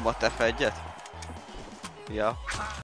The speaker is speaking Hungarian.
Nyomott F1-et? Ja.